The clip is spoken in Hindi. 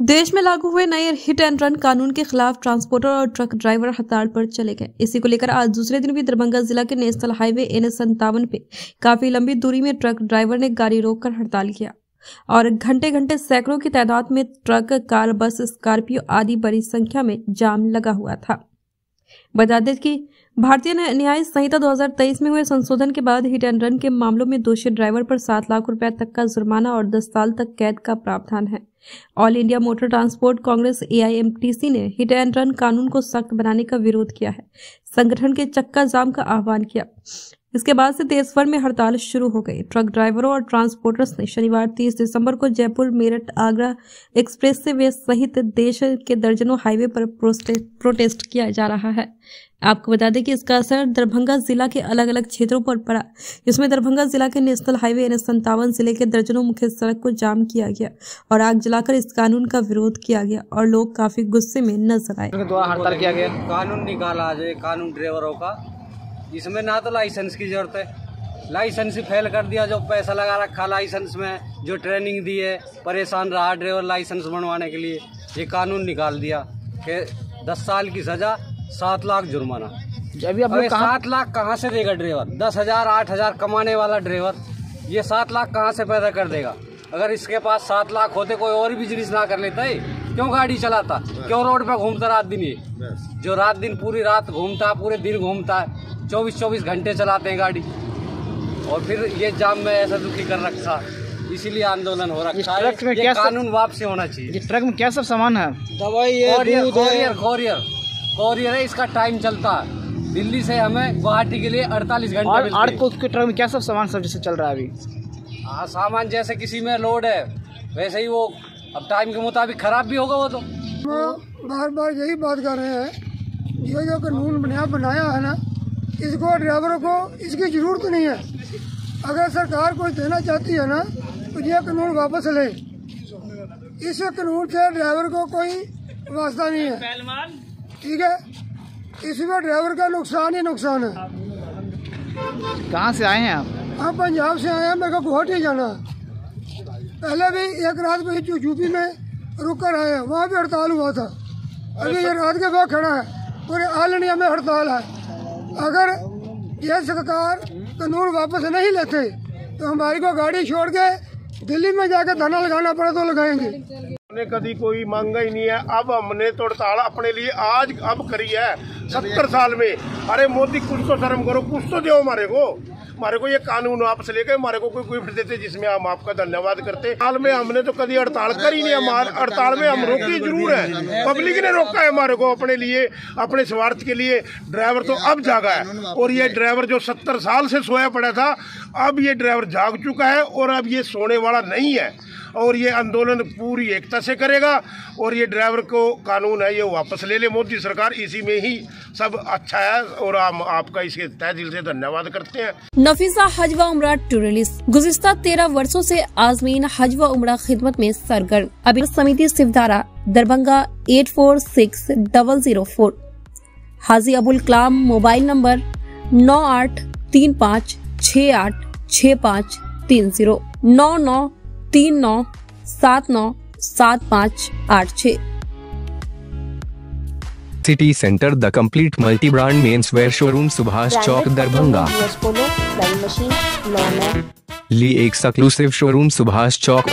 देश में लागू हुए नए हिट एंड रन कानून के खिलाफ ट्रांसपोर्टर और ट्रक ड्राइवर हड़ताल पर चले गए। इसी को लेकर आज दूसरे दिन भी दरभंगा जिला के नेशनल हाईवे एन एस संतावन पे काफ़ी लंबी दूरी में ट्रक ड्राइवर ने गाड़ी रोककर हड़ताल किया और घंटे घंटे सैकड़ों की तादाद में ट्रक, कार, बस, स्कॉर्पियो आदि बड़ी संख्या में जाम लगा हुआ था। बता दें कि भारतीय न्याय संहिता 2023 में हुए संशोधन के बाद हिट एंड रन के मामलों में दोषी ड्राइवर पर सात लाख रुपए तक का जुर्माना और दस साल तक कैद का प्रावधान है। All India Motor Transport Congress AIMTC ने हिट एंड रन कानून को सख्त बनाने का विरोध किया है। संगठन के चक्का जाम का आह्वान किया। इसके बाद से देश भर में हड़ताल शुरू हो गई। ट्रक ड्राइवरों और ट्रांसपोर्टर्स ने शनिवार 30 दिसंबर को जयपुर, मेरठ, आगरा एक्सप्रेस से वे सहित देश के दर्जनों हाईवे पर प्रोटेस्ट किया जा रहा है। आपको बता दें कि इसका असर दरभंगा जिला के अलग अलग क्षेत्रों पर पड़ा। जिसमें दरभंगा जिला के नेशनल हाईवे एन संतावन ज़िले के दर्जनों मुख्य सड़क को जाम किया गया और आग जलाकर इस कानून का विरोध किया गया और लोग काफ़ी गुस्से में नज़र आए। हड़ताल किया गया। कानून निकाला कानून ड्राइवरों का। इसमें ना तो लाइसेंस की ज़रूरत है। लाइसेंस ही फेल कर दिया जो पैसा लगा रखा लाइसेंस में जो ट्रेनिंग दी है परेशान रहा ड्राइवर लाइसेंस बनवाने के लिए। ये कानून निकाल दिया कि दस साल की सजा सात लाख जुर्माना। अभी अभी सात लाख कहाँ से देगा ड्राइवर दस हज़ार आठ हज़ार कमाने वाला ड्राइवर ये सात लाख कहाँ से पैदा कर देगा? अगर इसके पास सात लाख होते कोई और बिज़नेस ना कर लेता है। क्यों गाड़ी चलाता? क्यों रोड पे घूमता रात दिन ये जो रात दिन पूरी रात घूमता पूरे दिन घूमता है। चौबीस चौबीस घंटे चलाते हैं गाड़ी। और फिर ये जाम में ऐसा दुखी कर रखा। इसीलिए आंदोलन हो रहा है में क्या कानून वापसी होना चाहिए। ट्रक में क्या सब सामान है? दवाई कोरियर कोरियर कोरियर। कोरियर है इसका टाइम चलता। है दिल्ली से हमें गुवाहाटी के लिए अड़तालीस घंटे और उसके ट्रक में क्या सब सामान सब जैसे चल रहा है अभी? हाँ सामान जैसे किसी में लोड है वैसे ही वो। अब टाइम के मुताबिक खराब भी होगा वो तो। बार बार यही बात कर रहे हैं। ये जो कानून बनाया बनाया है ना इसको ड्राइवरों को इसकी ज़रूरत नहीं है। अगर सरकार कुछ देना चाहती है ना तो ये कानून वापस ले। इस कानून से ड्राइवर को कोई वास्ता नहीं है। ठीक है? इसमें ड्राइवर का नुकसान ही नुकसान है। कहाँ से आए हैं आप? हम पंजाब से आए हैं मेरे को गुवाहाटी जाना है। पहले भी एक रात में यूपी में रुक कर आए हैं वहाँ भी हड़ताल हुआ था। अभी ये रात के बाद खड़ा है। पूरे इंडिया में हड़ताल है। अगर यह सरकार कानून वापस नहीं लेते तो हमारी को गाड़ी छोड़ के दिल्ली में जाकर धना लगाना पड़े तो लगाएँगे। हमने कभी कोई मांगा ही नहीं है। अब हमने तो हड़ताल अपने लिए आज अब करी है, सत्तर साल में। अरे मोदी, कुछ तो शर्म करो, कुछ तो दो हमारे को। हमारे को ये कानून वापस लेके हमारे को कोई गिफ्ट देते जिसमें हम आपका धन्यवाद करते। हाल में हमने तो कभी हड़ताल करी नहीं, हमारे हड़ताल में हम रोके ज़रूर है। पब्लिक ने रोका है हमारे को अपने लिए, अपने स्वार्थ के लिए। ड्राइवर तो अब जागा है। और ये ड्राइवर जो सत्तर साल से सोया पड़ा था, अब ये ड्राइवर जाग चुका है और अब ये सोने वाला नहीं है। और ये आंदोलन पूरी एकता से करेगा और ये ड्राइवर को कानून है, ये वापस ले ले मोदी सरकार। इसी में ही सब अच्छा है और हम आपका इसके तय दिल से धन्यवाद करते हैं। नफीसा हजवा उमरा टूरिस्ट गुजशत तेरह वर्षों से आजमीन हजवा उमरा खिदमत में सरगर्म। अभी समिति Shivdhara, Darbhanga eight four six double zero four Haji Abul Kalam mobile number नौ आठ तीन पाँच छ आठ छ पाँच तीन ज़ीरो। नौ नौ तीन नौ सात नौ सात पाँच आठ छ। City Centre the complete multi brand menswear showroom Subhash Chowk Darbhanga. ली एक सक्लूसिव शोरूम सुभाष चौक।